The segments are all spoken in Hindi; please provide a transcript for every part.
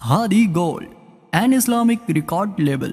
Hadi Gold, an Islamic record label.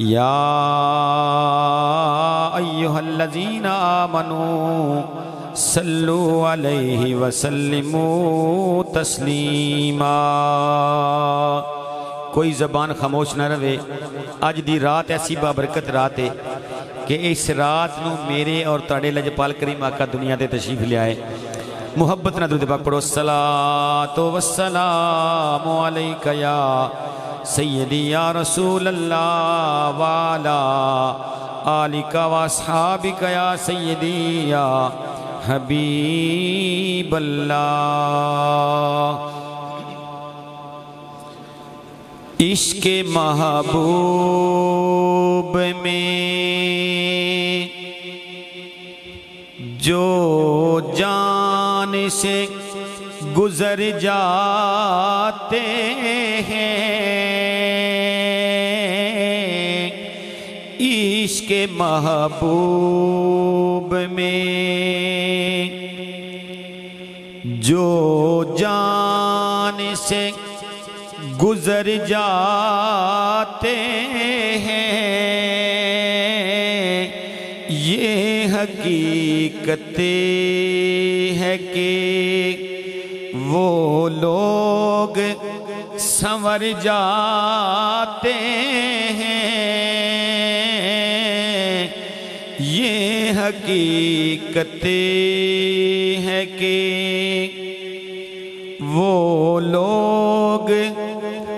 या अय्युहल्लजीना आमनू सल्लु अलैहि वसल्लिमु तस्लीमा। कोई जबान खामोश न रहे अज दी रात ऐसी बाबरकत रात है कि इस रात को मेरे और ताड़े लजपाल करीम आका दुनिया के तशीफ लियाए मुहब्बत ना दुद्ध पढ़ो सला तो वसला या सैदी या रसूल अल्लाह वाला, आलिका व असहाबिका या सैदी या हबीब अल्लाह इश्क महबूब में जो जान से गुजर जाते हैं। इश्क महबूब में जो जान से गुजर जाते हैं, ये हकीकत है कि वो लोग संवर जाते हैं हकीकत है कि वो लोग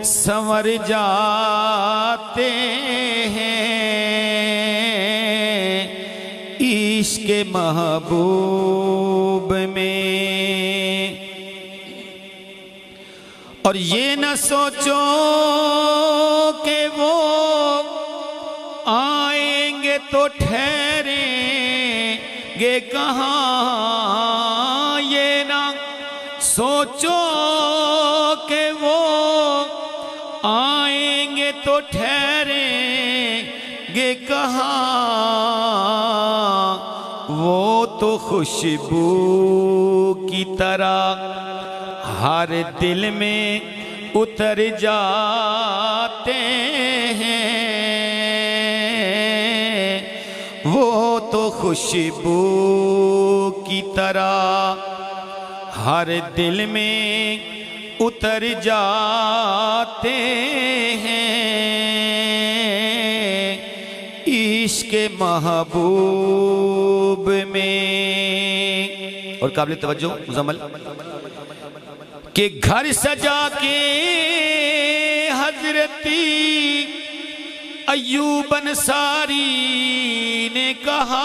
संवर जाते हैं इश्क महबूब में। और ये न सोचो कि वो आएँगे तो ठहरेंगे कहाँ ये ना? सोचो के वो आएँगे तो ठहरेंगे कहाँ? वो तो खुशबू की तरह हर दिल में उतर जाते हैं। वो तो खुशबू की तरह हर दिल में उतर जाते हैं। इश्क महबूब में। और काबिल तवज्जो, मुजम्मल। के घर सजा के हजरती अयूब अंसारी ने कहा,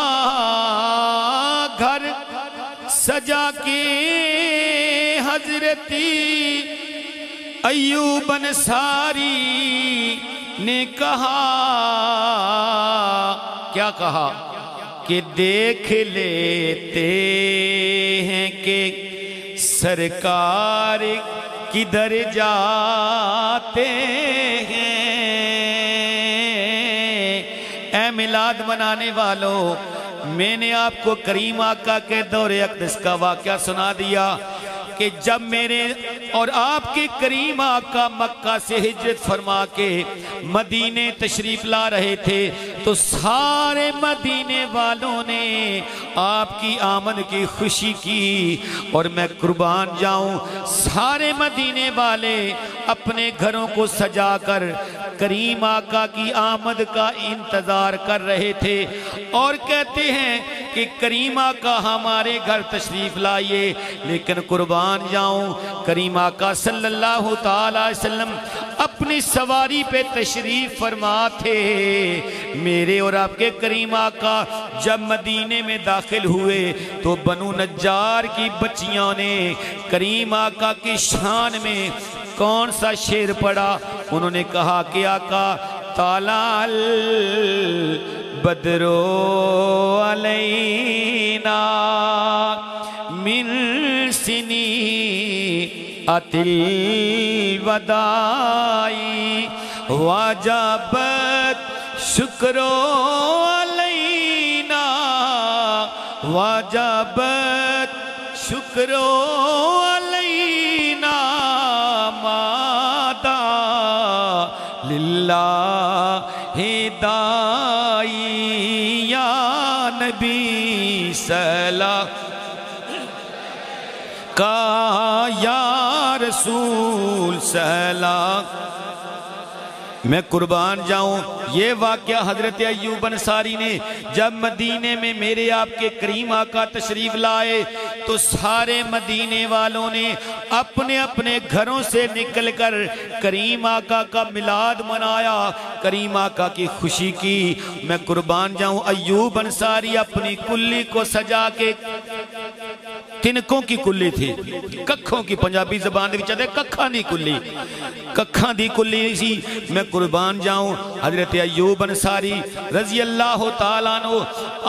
घर सजा के हजरती अयूब अंसारी ने कहा, क्या कहा? कि देख लेते हैं कि सरकार किधर जाते हैं। मिलाद मनाने वालों, मैंने आपको करीम आका के दौरे अकदस का वाक्य सुना दिया कि जब मेरे और आपके करीम आका मक्का से हिजरत फरमा के मदीने तशरीफ़ ला रहे थे तो सारे मदीने वालों ने आपकी आमद की खुशी की और मैं कुर्बान जाऊँ। सारे मदीने वाले अपने घरों को सजाकर करीम आका की आमद का इंतज़ार कर रहे थे और कहते हैं कि करीम आका हमारे घर तशरीफ़ लाइए, लेकिन कुर्बान जाऊँ, करीमा आका सल्लल्लाहु अलैहि वसल्लम अपनी सवारी पे तशरीफ़ फरमा थे। मेरे और आपके करीमा का जब मदीने में दाखिल हुए तो बनु नजार की बच्चियों ने करीमा का की शान में कौन सा शेर पड़ा उन्होंने कहा कि आका तालाल बदरो अलैना मिन सिनी अतिल वदाई वाजबत शुक्रो अलैना वाजबत शुक्रो अलैना लिल्ला हिदाई या नबी सला का यार रसूल सला मैं कुर्बान जाऊँ। ये वाक्य हज़रत अयूब अंसारी ने जब मदीने में मेरे आपके करीम आका तशरीफ़ लाए तो सारे मदीने वालों ने अपने अपने घरों से निकलकर करीम आका का मिलाद मनाया। करीम आका की खुशी की, मैं कुर्बान जाऊँ। अयूब अंसारी अपनी कुल्ली को सजा के तिनकों की कुल्ली थी कखों की पंजाबी जबान कखा दी कुल्ली। कखा दी कुल्ली सी, मैं कुर्बान जाऊँ। हज़रत अयूब अंसारी रज़ी अल्लाह तु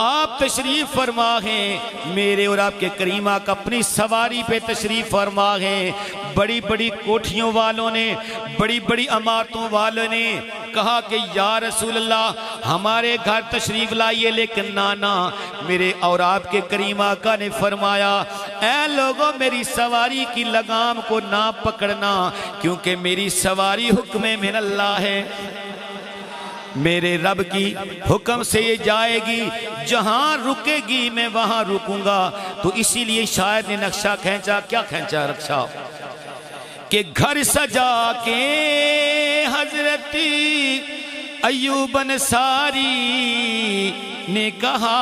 आप तशरीफ़ फरमा हैं। मेरे और आपके करीमा का अपनी सवारी पे तशरीफ़ फरमा हैं। बड़ी बड़ी कोठियों वालों ने, बड़ी बड़ी इमारतों वालों ने कहा कि, या रसूल अल्लाह हमारे घर तशरीफ़ लाइए, लेकिन नाना मेरे और आपके करीमा का ने फरमाया ऐ लोगों, मेरी सवारी की लगाम को ना पकड़ना, क्योंकि मेरी सवारी हुक्म में अल्लाह है। मेरे रब की हुक्म से ये जाएगी, जहाँ रुकेगी मैं वहाँ रुकूँगा। तो इसीलिए शायद ने नक्शा खींचा, क्या खींचा रक्षा? कि घर सजा के हज़रत अयूबन सारी ने कहा